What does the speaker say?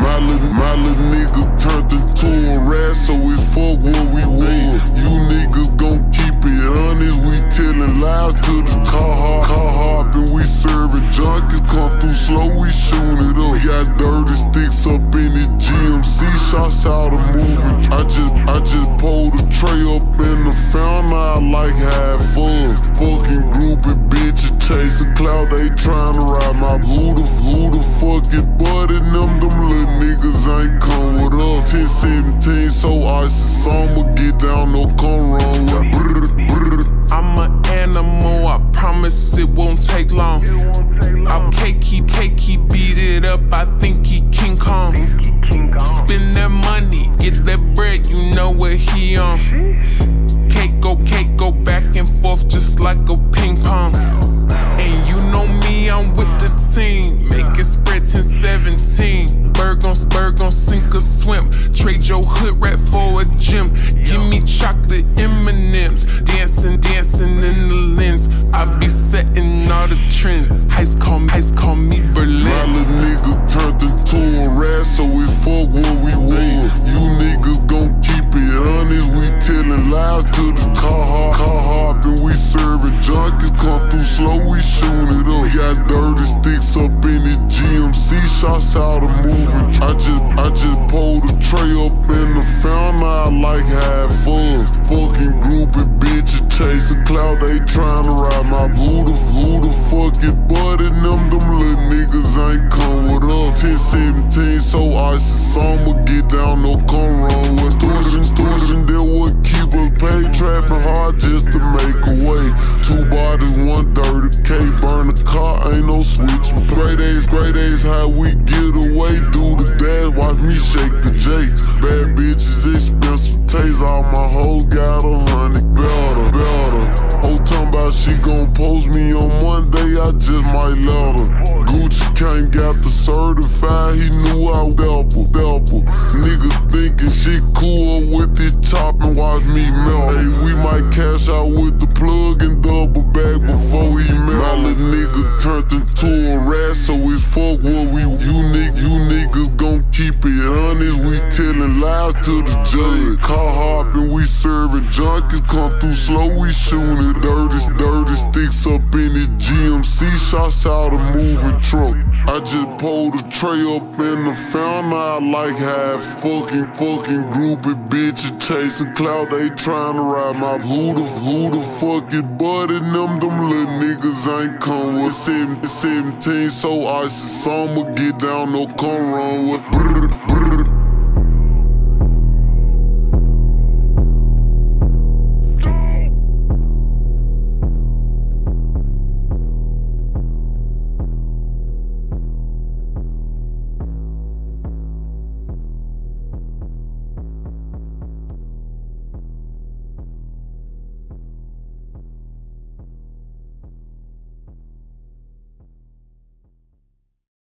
My little, my little nigga turned into a rat, so we fuck what we want. You niggas gon' keep it honest, we tellin' lies to the car hop, car hoppin', we serving junkies, come through slow, we shootin' it up. Got dirty sticks up in the GMC, shots out of moving. I just, I just pulled a tray up in the fountain, I like half full. Fucking groupie bitches chasing cloud, they tryna ride my who the, who the fuck it, but in them, them little niggas ain't come with us. 10, 17, so icy, I'ma get down, no come wrong with brr, brr. I'm an animal, I promise it won't take long. I'll cakey, cakey, beat it up, I think he King Kong. Spend that money, get that bread, you know what he on. Bird gon' spur gon' sink or swim. Trade your hood rat for a gym. Give me chocolate M&M's. Dancing, dancing in the lens. I be setting all the trends. Heist call me, heist call me My Berlin. little nigga turned into a rat, so we fuck what we want. You niggas gon' keep it honest, we tellin' lies to the car hop, car hoppin', we serving junkies, come through slow, we shootin' it up. We Got dirty shots out of moving. I just, I just pulled a tray up in the fountain, I like half full. Fucking groupie bitches chasing cloud, they tryna ride my who the, who the fuck it, but in them, them little niggas ain't come with us. 10, 17, so icy, I'ma get down, no come Days, great days, how we get away, do the dash, watch me shake the jakes. Bad bitches, expensive taste, all my hoes got a hundred, better, better. Whole time about she gon' post me on Monday, I just might let her. Gucci came, got the certified, he knew I double, double. Niggas thinking she cool with this chop and watch me melt. Hey, we might cash out with the plug and double back before he turned into a rat, so it's fuck what we. You niggas, you niggas gon' keep it honest, we tellin' lies to the judge. Car hopping, we serving junkies, come through slow, we shootin' it. Dirty, shots out a moving truck. I just pulled a tray up in the fountain, I like half fucking, fucking groupie bitches chasing cloud, they tryna ride my who the, who the fuck it, but in them, them little niggas ain't come with 17, 17 so icy, I'ma get down, no come wrong.